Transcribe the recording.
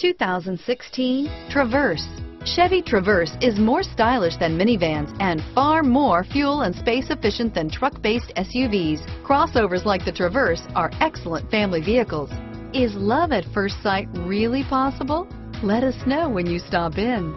2016 Traverse. Chevy Traverse is more stylish than minivans and far more fuel and space efficient than truck-based SUVs. Crossovers like the Traverse are excellent family vehicles. Is love at first sight really possible? Let us know when you stop in.